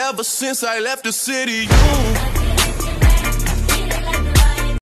Ever since I left the city, you